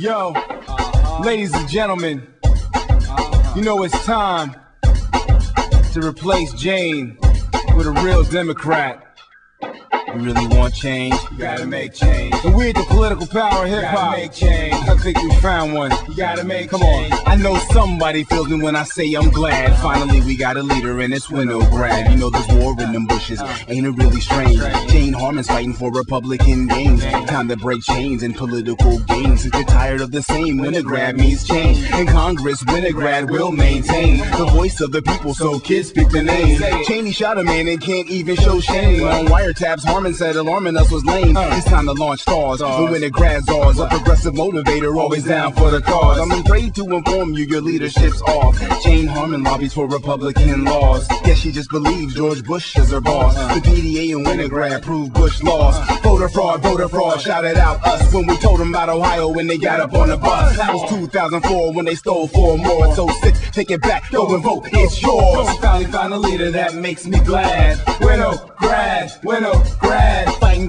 Yo, ladies and gentlemen, you know it's time to replace Jane with a real Democrat. You really want change? You gotta make change. And we're the political power hip hop. make change. I think we found one. You gotta make Come change. on. I know somebody feels me when I say I'm glad. Finally, we got a leader and it's Winograd. You know there's war in them bushes. Ain't it really strange? Jane Harman's fighting for Republican gains. Time to break chains and political gains. Since you're tired of the same, Winograd means change. In Congress, Winograd will maintain the voice of the people, so kids pick the name. Cheney shot a man and can't even show shame. On wiretaps, Harman Harman said alarming us was lame. Uh, it's time to launch stars. But when it grads ours, a progressive motivator, always down for the cause. I'm afraid to inform you your leadership's off. Jane Harman lobbies for Republican laws. Guess she just believes George Bush is her boss. The PDA and Winograd proved Bush lost. Voter fraud, voter fraud, shouted out us when we told them about Ohio when they got up on the bus. That was 2004 when they stole four more. So sick, take it back, go and vote, it's yours. Finally found a leader that makes me glad. Winograd, Winograd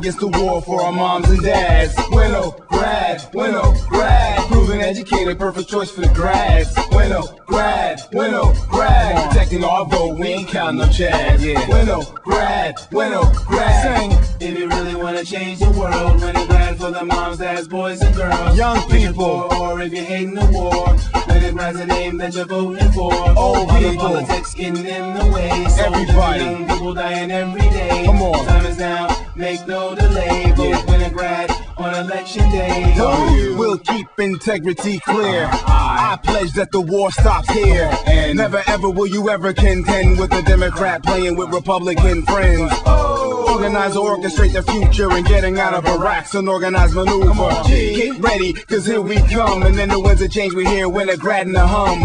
against the war for our moms and dads. Bueno, oh, grad, bueno, oh, grad, proven educated, perfect choice for the grads. Bueno, oh, grad, bueno, grad, protecting our vote, we ain't counting no Chad. Yeah. Bueno, grad, bueno, grad. Sing. If you really wanna change the world, it grad for the moms, dads, boys, and girls. Young people, or if you're hating the war, grad's the name that you're voting for. Old people, politics getting in the way. So Everybody, young people dying every day. Come on, time is now make no delay. Vote. Winograd on election day. We'll keep integrity clear. Uh-huh. I pledge that the war stops here. And never ever will you ever contend with a Democrat playing with Republican friends. Organize or orchestrate the future and getting out of Iraq's an organized maneuver. Get ready, cause here we come. And then the winds of change we hear when a grad in the hum.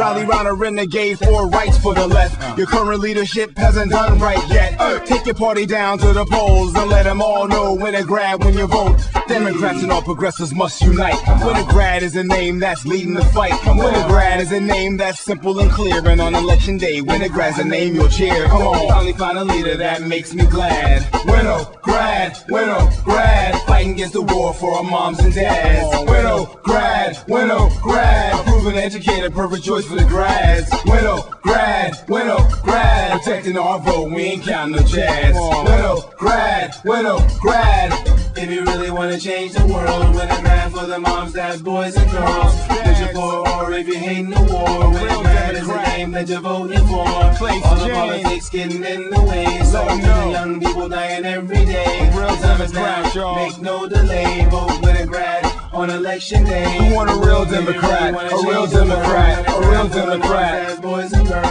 Rally round a renegade for rights for the left. Your current leadership hasn't done right yet. Take your party down to the polls and let them all know when a grad when you vote. Democrats and all progressives must unite. Winograd is a name that's leading the fight. Winograd is a name that's simple and clear. And on election day, Winograd's a grad's a name you'll cheer. Come on, finally find a leader that makes me glad. Winograd, Winograd, fighting against the war for our moms and dads. Winograd, Winograd, proven educated, perfect choice for the grads. Winograd, Winograd, protecting our vote, we ain't counting no chads. Winograd, Winograd. If you really wanna change the world, Winograd for the moms, dads, boys, and girls. Vision for, or if you're hating the war, Winograd is the name that you're voting for. All the politics getting in the way, so many young people dying every day. Real time is now, make no delay, vote with a grad on election day. We want a real Democrat, a real Democrat, a real Democrat. We want a real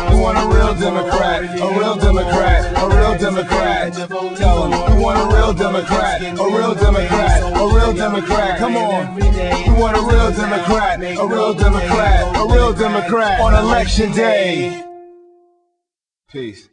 Democrat, a real Democrat, a real Democrat. Tell want a real Democrat, a real Democrat, a real Democrat. Come on. We want a real Democrat, a real Democrat, a real Democrat on election day. Peace.